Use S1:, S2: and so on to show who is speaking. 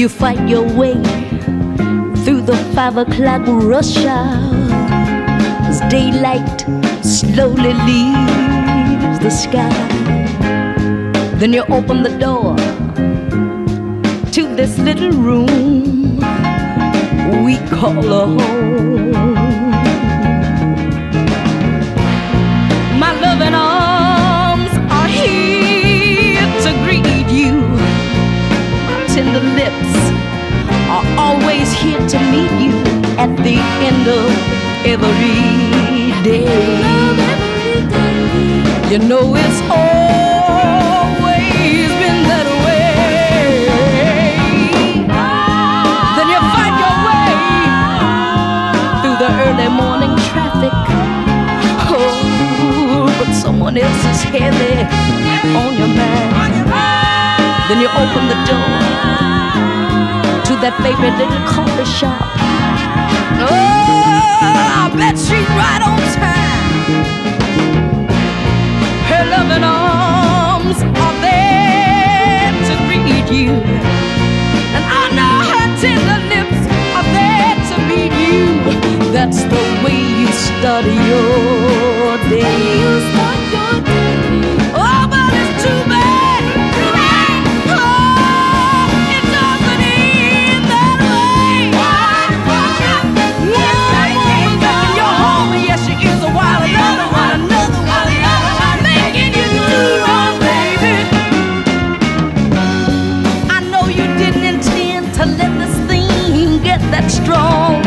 S1: You fight your way through the five o'clock rush hour as daylight slowly leaves the sky. Then you open the door to this little room call a home. My loving arms are here to greet you. My tender lips are always here to meet you at the end of every day. You know it's early morning traffic. Oh, but someone else is heavy on your mind. Then you open the door to that favorite little coffee shop. Oh, I bet she's right on time. Her loving arms are there to greet you. You start your day. Oh, but it's too bad. Oh, it doesn't end that way. A while. Another one, another one, making baby. I know you didn't intend to let this thing get that strong.